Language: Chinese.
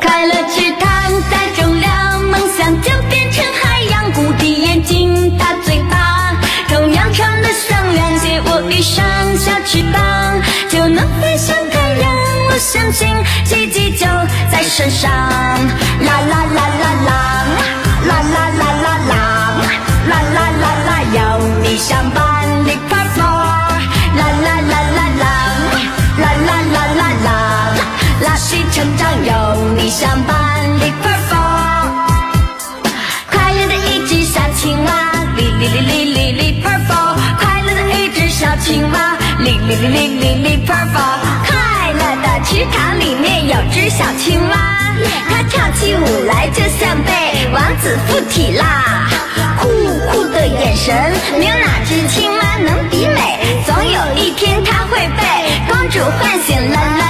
快乐池塘载重量，梦想就变成海洋。鼓的眼睛，大嘴巴，同样唱的响亮，借我一双小翅膀，就能飞向太阳。我相信奇迹就在身上。青蛙，哩哩哩哩哩哩 purple。快乐的一只小青蛙，哩哩哩哩哩哩 purple。快乐的池塘里面有只小青蛙，它跳起舞来就像被王子附体啦。酷酷的眼神，没有哪只青蛙能比美。总有一天它会被公主唤醒，啦啦